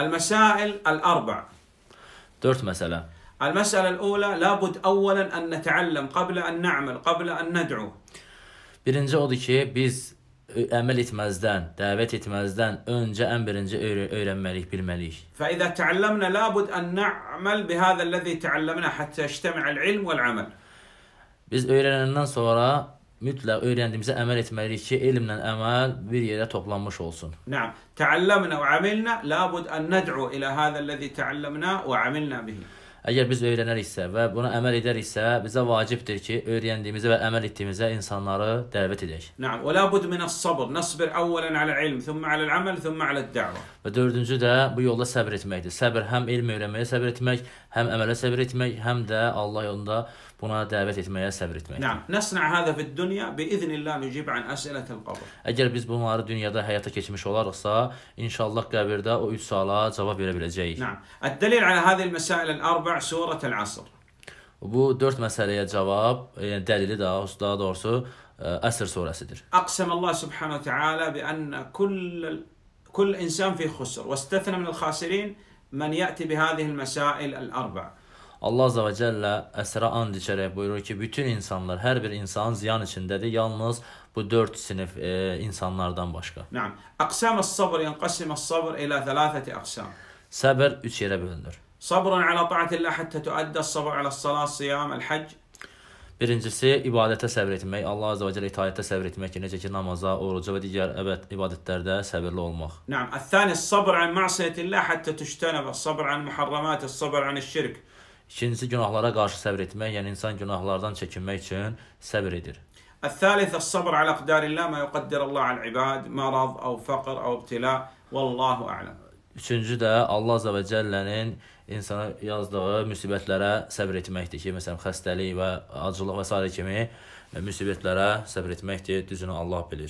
المسائل الأربع Dörd məsələ. المسألة الأولى لابد أولا أن نتعلم قبل أن نعمل قبل أن ندعو Birinci odur ki, biz əməl etməzdən, dəvət etməzdən öncə ən birinci öyrə öyrənməliyik, bilməliyik. فإذا تعلمنا لابد أن نعمل بهذا الذي تعلمناه حتى يجتمع العلم والعمل Biz öyrənəndən sonra mütləq öyrəndiyimizə əməl etməliyik ki, elmlə əməl bir yerə toplanmış olsun. Naam, ta'allamna və amilna, labud an nad'u ilə hada allazi ta'allamna və amilna bihi. Əgər biz öyrənəriksə və buna əməl edəriksə, bizə vacibdir ki, öyrəndiyimizə və əməl etdiyimizə insanları dəvət edək. Naam, və labud min as-sabr, nasbir awwalan ala ilm, thumma ala al-amal, thumma ala ad-da'wa. Və dördüncü də bu yolda səbr etməkdir. Səbr həm elm öyrənməyə səbr etmək, həm əmələ səbr etmək, həm də Allah yolunda buna dəvət etməyə səbr etmək. نعم نصنع هذا في الدنيا بإذن الله نجيب عن أسئلة القبر Əgər biz bunları dünyada həyata keçmiş olarıqsa, inşallah qəbirdə o 3 suala cavab verə biləcəyik. نعم الدليل على هذه المسائل الأربع سورة العصر Bu 4 məsələyə cavab, yəni dəlili daha, daha doğrusu ə, Əsr surəsidir. أقسم الله سبحانه وتعالى بأن كل كل إنسان في خسر واستثنى من الخاسرين من يأتي بهذه المسائل الأربع Allah Azze və Cəllə əsrə and içərək buyurur ki, bütün insanlar, hər bir insan ziyan içindədir, yalnız bu dörd sinif e, insanlardan başqa. Nعم. Aqsam as-sabr yanqasim as-sabr ila thalathati aqsam. Səbr 3 yerə bölünür. Sabrun ala ta'atillah hatta tuadda as-sabr ala as-salat, siyam, al-hajj. Birincisi ibadətə səbr etmək, Allah Azza və Cəllə itaətə səbr etmək, necə ki namaza, oruca və digər əbət ibadətlərdə səbirli olmaq. Naam, əs-sani səbr an ma'siyatillah hatta tujtanab, səbr an muharramat, səbr an şirk. İkincisi günahlara qarşı səbr etmək, yəni insan günahlardan çəkinmək üçün səbr edir. الثالث الصبر على أقدار الله ما يقدر الله على العباد مرض أو فقر أو ابتلاء والله أعلم Üçüncü də Allah Azza və Cəllənin insana yazdığı müsibətlərə səbr etməkdir ki, məsələn, xəstəlik və acılıq və s. kimi müsibətlərə səbr etməkdir. Düzünü Allah bilir.